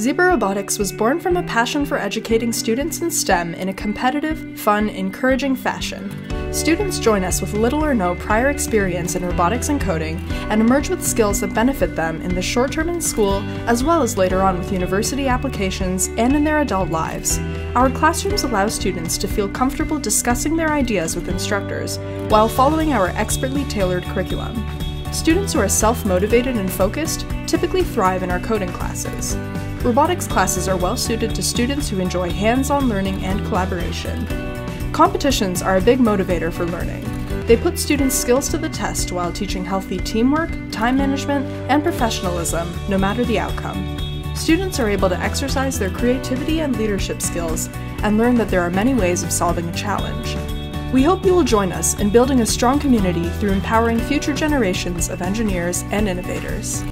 Zebra Robotics was born from a passion for educating students in STEM in a competitive, fun, encouraging fashion. Students join us with little or no prior experience in robotics and coding and emerge with skills that benefit them in the short term in school as well as later on with university applications and in their adult lives. Our classrooms allow students to feel comfortable discussing their ideas with instructors while following our expertly tailored curriculum. Students who are self motivated and focused typically thrive in our coding classes. Robotics classes are well suited to students who enjoy hands on learning and collaboration. Competitions are a big motivator for learning. They put students' skills to the test while teaching healthy teamwork, time management, and professionalism, no matter the outcome. Students are able to exercise their creativity and leadership skills and learn that there are many ways of solving a challenge. We hope you will join us in building a strong community through empowering future generations of engineers and innovators.